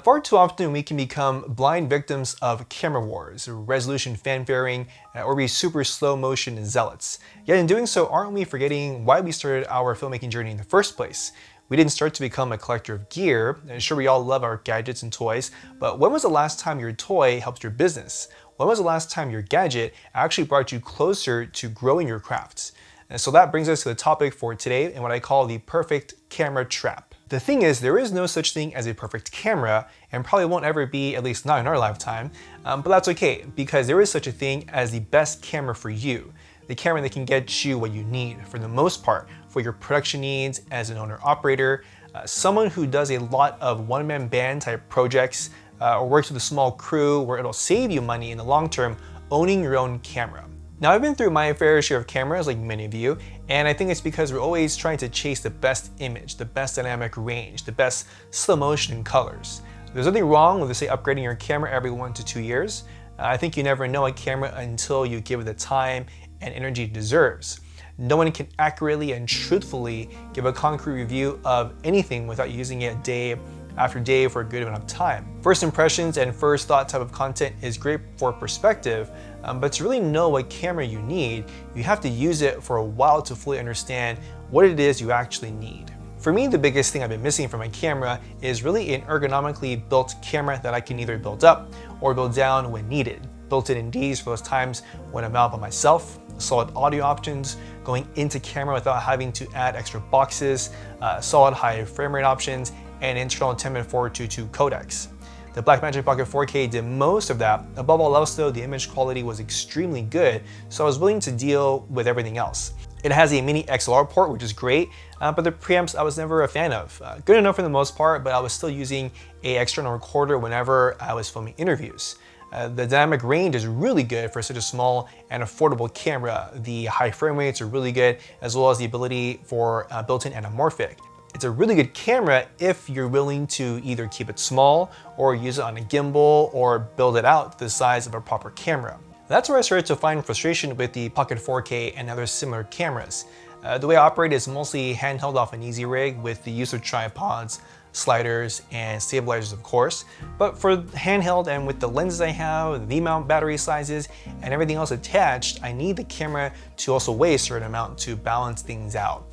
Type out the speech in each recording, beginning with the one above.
far too often we can become blind victims of camera wars, resolution fanfaring, uh, or be super slow motion zealots. Yet in doing so, aren't we forgetting why we started our filmmaking journey in the first place? We didn't start to become a collector of gear, and sure we all love our gadgets and toys, but when was the last time your toy helped your business? When was the last time your gadget actually brought you closer to growing your crafts? And so that brings us to the topic for today and what I call the perfect camera trap. The thing is, there is no such thing as a perfect camera, and probably won't ever be, at least not in our lifetime, um, but that's okay, because there is such a thing as the best camera for you. The camera that can get you what you need, for the most part, for your production needs as an owner-operator, uh, someone who does a lot of one-man band type projects, uh, or works with a small crew where it'll save you money in the long term owning your own camera. Now I've been through my fair share of cameras like many of you, and I think it's because we're always trying to chase the best image, the best dynamic range, the best slow motion and colors. There's nothing wrong with say upgrading your camera every one to two years. Uh, I think you never know a camera until you give it the time and energy it deserves. No one can accurately and truthfully give a concrete review of anything without using it day after day for a good amount of time. First impressions and first thought type of content is great for perspective, um, but to really know what camera you need, you have to use it for a while to fully understand what it is you actually need. For me, the biggest thing I've been missing from my camera is really an ergonomically built camera that I can either build up or build down when needed. Built-in NDs for those times when I'm out by myself, solid audio options, going into camera without having to add extra boxes, uh, solid high frame rate options, and internal 10-422 codecs. The Blackmagic Pocket 4K did most of that. Above all else though, the image quality was extremely good, so I was willing to deal with everything else. It has a mini XLR port, which is great, uh, but the preamps I was never a fan of. Uh, good enough for the most part, but I was still using a external recorder whenever I was filming interviews. Uh, the dynamic range is really good for such a small and affordable camera. The high frame rates are really good, as well as the ability for uh, built-in anamorphic. It's a really good camera if you're willing to either keep it small or use it on a gimbal or build it out to the size of a proper camera. That's where I started to find frustration with the Pocket 4K and other similar cameras. Uh, the way I operate is mostly handheld off an easy rig with the use of tripods, sliders, and stabilizers of course. But for handheld and with the lenses I have, the V-mount battery sizes, and everything else attached, I need the camera to also weigh a certain amount to balance things out.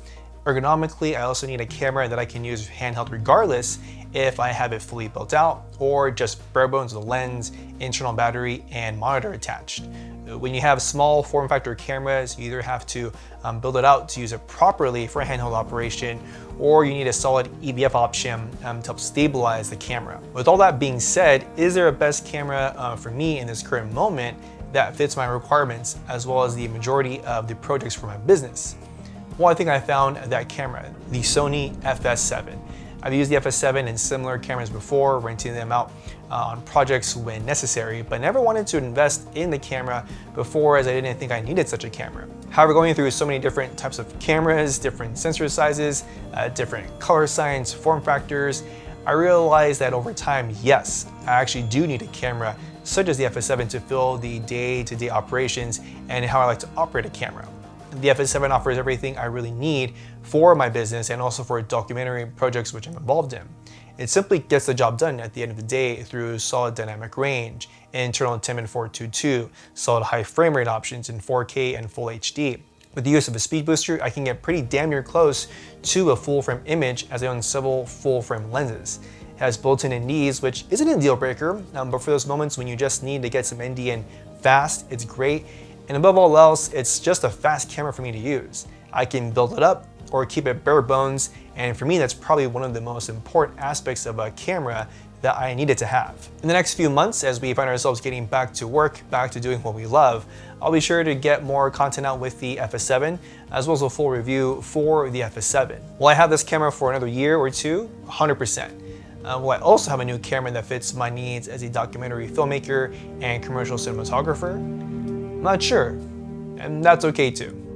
Ergonomically, I also need a camera that I can use handheld regardless if I have it fully built out or just bare bones with a lens, internal battery, and monitor attached. When you have small form factor cameras, you either have to um, build it out to use it properly for handheld operation, or you need a solid EVF option um, to help stabilize the camera. With all that being said, is there a best camera uh, for me in this current moment that fits my requirements as well as the majority of the projects for my business? Well, I think I found that camera, the Sony FS7. I've used the FS7 and similar cameras before, renting them out uh, on projects when necessary, but never wanted to invest in the camera before as I didn't think I needed such a camera. However, going through so many different types of cameras, different sensor sizes, uh, different color science, form factors, I realized that over time, yes, I actually do need a camera such as the FS7 to fill the day-to-day -day operations and how I like to operate a camera. The FS7 offers everything I really need for my business and also for documentary projects which I'm involved in. It simply gets the job done at the end of the day through solid dynamic range, internal 10-422, solid high frame rate options in 4K and full HD. With the use of a speed booster, I can get pretty damn near close to a full frame image as I own several full frame lenses. It has built-in NDs, which isn't a deal breaker, um, but for those moments when you just need to get some ND in fast, it's great. And above all else, it's just a fast camera for me to use. I can build it up or keep it bare bones, and for me that's probably one of the most important aspects of a camera that I needed to have. In the next few months, as we find ourselves getting back to work, back to doing what we love, I'll be sure to get more content out with the FS7, as well as a full review for the FS7. Will I have this camera for another year or two? 100%. Uh, will I also have a new camera that fits my needs as a documentary filmmaker and commercial cinematographer? I'm not sure, and that's okay too.